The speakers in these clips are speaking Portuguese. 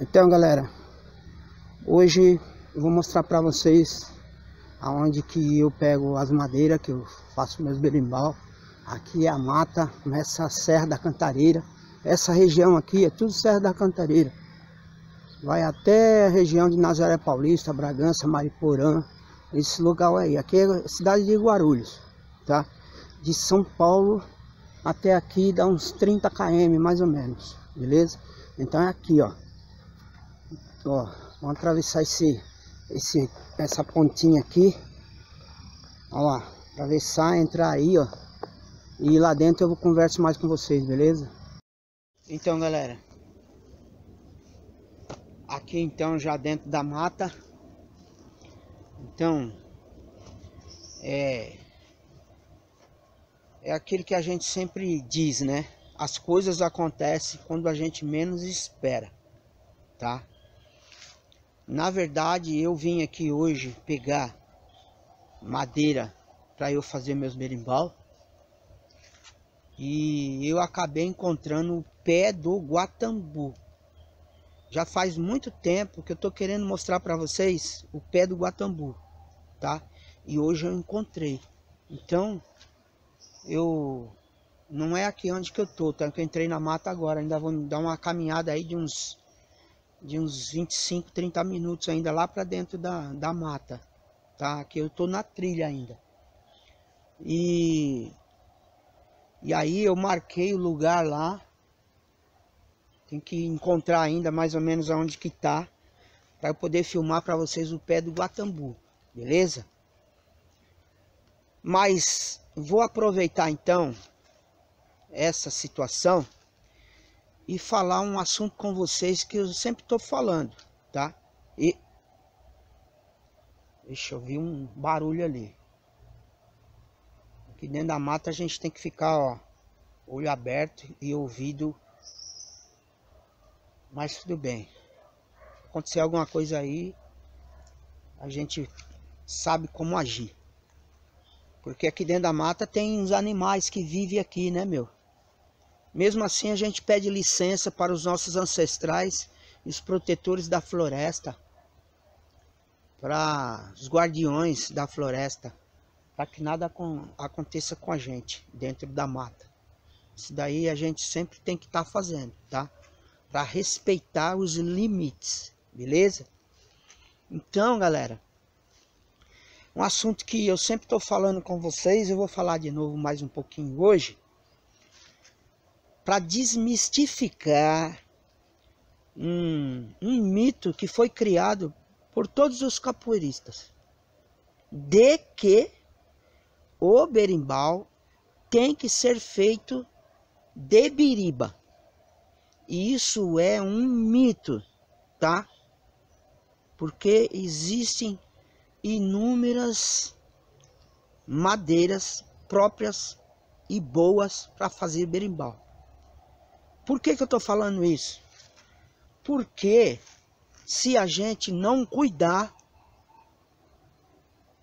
Então galera, hoje eu vou mostrar para vocês aonde que eu pego as madeiras que eu faço meus berimbau. Aqui é a mata, começa a Serra da Cantareira. Essa região aqui é tudo Serra da Cantareira. Vai até a região de Nazaré Paulista, Bragança, Mariporã, esse lugar aí. Aqui é a cidade de Guarulhos, tá? De São Paulo até aqui dá uns 30 km mais ou menos, beleza? Então é aqui, ó. Ó, vamos atravessar esse, esse, essa pontinha aqui. Ó lá, atravessar, entrar aí, ó. E lá dentro eu converso mais com vocês, beleza? Então, galera. Aqui então já dentro da mata. Então, é é aquilo que a gente sempre diz, né? As coisas acontecem quando a gente menos espera, tá? Na verdade, eu vim aqui hoje pegar madeira para eu fazer meus berimbau. E eu acabei encontrando o pé do Guatambu. Já faz muito tempo que eu tô querendo mostrar para vocês o pé do Guatambu, tá? E hoje eu encontrei. Então, eu não é aqui onde que eu tô, tá? Que eu entrei na mata agora, ainda vou dar uma caminhada aí de uns de uns 25, 30 minutos ainda lá para dentro da, da mata, tá? Que eu tô na trilha ainda. E e aí eu marquei o lugar lá. Tem que encontrar ainda mais ou menos aonde que tá para eu poder filmar para vocês o pé do Guatambu, beleza? Mas vou aproveitar então essa situação e falar um assunto com vocês que eu sempre estou falando, tá? E deixa eu ver um barulho ali. Aqui dentro da mata a gente tem que ficar, ó, olho aberto e ouvido. Mas tudo bem. Acontecer alguma coisa aí, a gente sabe como agir. Porque aqui dentro da mata tem uns animais que vivem aqui, né, meu? Mesmo assim, a gente pede licença para os nossos ancestrais e os protetores da floresta, para os guardiões da floresta, para que nada aconteça com a gente dentro da mata. Isso daí a gente sempre tem que estar tá fazendo, tá? Para respeitar os limites, beleza? Então, galera, um assunto que eu sempre estou falando com vocês, eu vou falar de novo mais um pouquinho hoje, para desmistificar um, um mito que foi criado por todos os capoeiristas, de que o berimbau tem que ser feito de biriba. E isso é um mito, tá? Porque existem inúmeras madeiras próprias e boas para fazer berimbau. Por que, que eu estou falando isso? Porque se a gente não cuidar,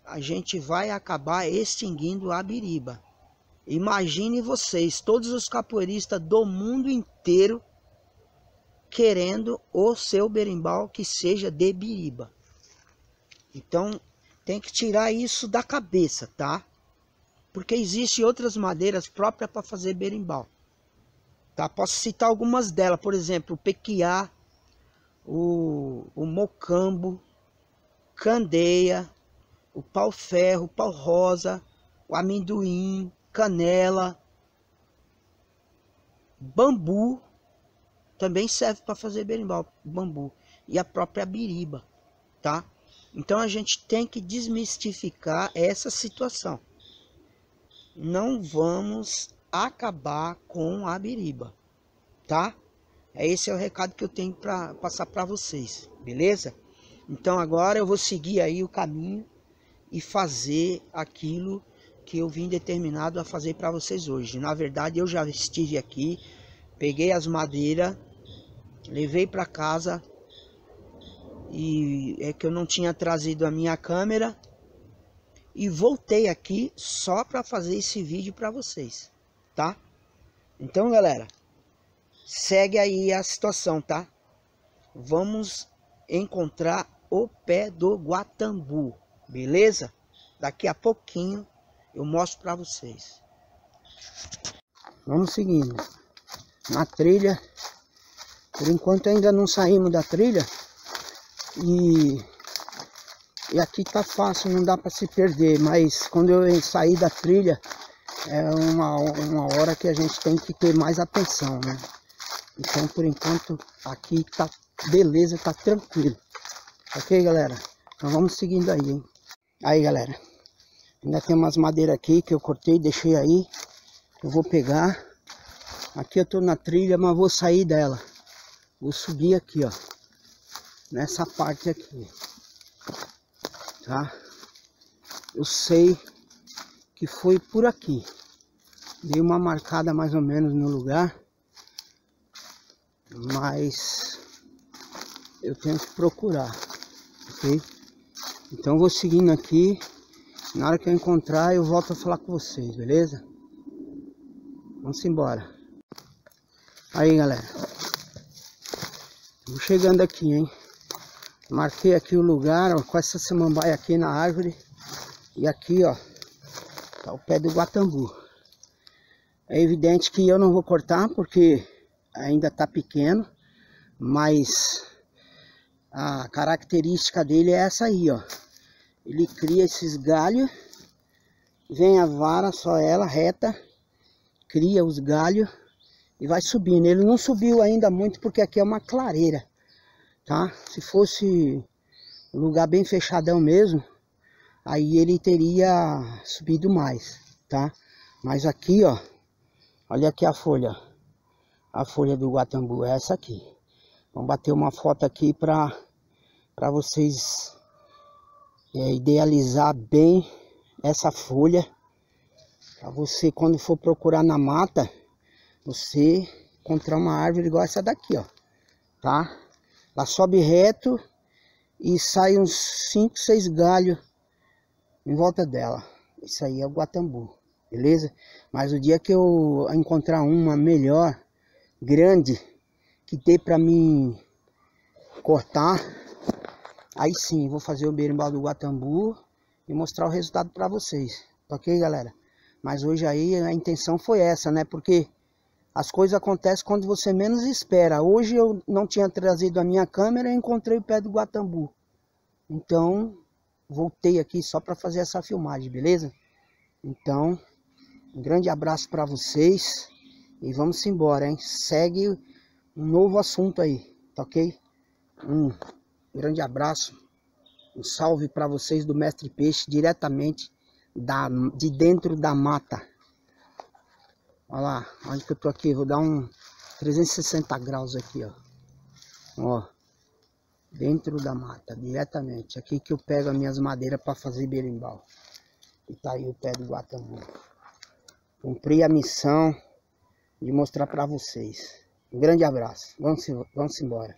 a gente vai acabar extinguindo a biriba. Imagine vocês, todos os capoeiristas do mundo inteiro querendo o seu berimbau que seja de biriba. Então, tem que tirar isso da cabeça, tá? Porque existem outras madeiras próprias para fazer berimbau. Tá? Posso citar algumas delas, por exemplo, o pequiá, o, o mocambo, candeia, o pau-ferro, pau-rosa, o amendoim, canela, bambu, também serve para fazer berimbau, bambu, e a própria biriba, tá? Então a gente tem que desmistificar essa situação. Não vamos acabar com a biriba, tá? Esse é o recado que eu tenho para passar para vocês, beleza? Então agora eu vou seguir aí o caminho e fazer aquilo que eu vim determinado a fazer para vocês hoje. Na verdade, eu já estive aqui, peguei as madeiras, levei para casa, e é que eu não tinha trazido a minha câmera e voltei aqui só para fazer esse vídeo para vocês, tá? Então, galera, segue aí a situação, tá? vamos encontrar o pé do Guatambu, beleza? Daqui a pouquinho eu mostro para vocês. Vamos seguindo. Na trilha, por enquanto ainda não saímos da trilha e, e aqui tá fácil, não dá para se perder, mas quando eu sair da trilha é uma, uma hora que a gente tem que ter mais atenção, né? Então por enquanto aqui tá beleza, tá tranquilo. Ok, galera? Então vamos seguindo aí, hein? Aí, galera. Ainda tem umas madeiras aqui que eu cortei, deixei aí. Eu vou pegar. Aqui eu tô na trilha, mas vou sair dela. Vou subir aqui, ó. Nessa parte aqui. Tá? Eu sei que foi por aqui. Dei uma marcada mais ou menos no lugar. Mas eu tenho que procurar, ok? Então vou seguindo aqui. Na hora que eu encontrar, eu volto a falar com vocês, beleza? Vamos embora. Aí, galera. Estamos chegando aqui, hein? Marquei aqui o lugar, ó, com essa samambaia aqui na árvore. E aqui, ó, tá o pé do guatambu. É evidente que eu não vou cortar, porque ainda tá pequeno. Mas a característica dele é essa aí, ó. Ele cria esses galhos, vem a vara, só ela, reta, cria os galhos e vai subindo. Ele não subiu ainda muito porque aqui é uma clareira, tá? Se fosse um lugar bem fechadão mesmo, aí ele teria subido mais, tá? Mas aqui, ó, olha aqui a folha, a folha do guatambu é essa aqui. Vamos bater uma foto aqui para para vocês é, idealizar bem essa folha. Para você, quando for procurar na mata, você encontrar uma árvore igual essa daqui, ó. Tá? Ela sobe reto e sai uns 5, 6 galhos em volta dela. Isso aí é o guatambu, beleza? Mas o dia que eu encontrar uma melhor, grande, que dê para mim cortar, aí sim vou fazer o berimbau do Guatambu e mostrar o resultado para vocês, ok galera? Mas hoje aí a intenção foi essa, né? Porque as coisas acontecem quando você menos espera. Hoje eu não tinha trazido a minha câmera e encontrei o pé do Guatambu. Então, voltei aqui só para fazer essa filmagem, beleza? Então, um grande abraço para vocês e vamos embora, hein? Segue um novo assunto aí, tá ok? Um grande abraço, um salve para vocês do Mestre Peixe, diretamente da, de dentro da mata. Olha lá, onde que eu tô aqui, vou dar um 360 graus aqui, ó. Ó, dentro da mata, diretamente. Aqui que eu pego as minhas madeiras para fazer berimbau. E tá aí o pé do Guatambu. Cumpri a missão de mostrar para vocês. Um grande abraço. Vamos, vamos embora.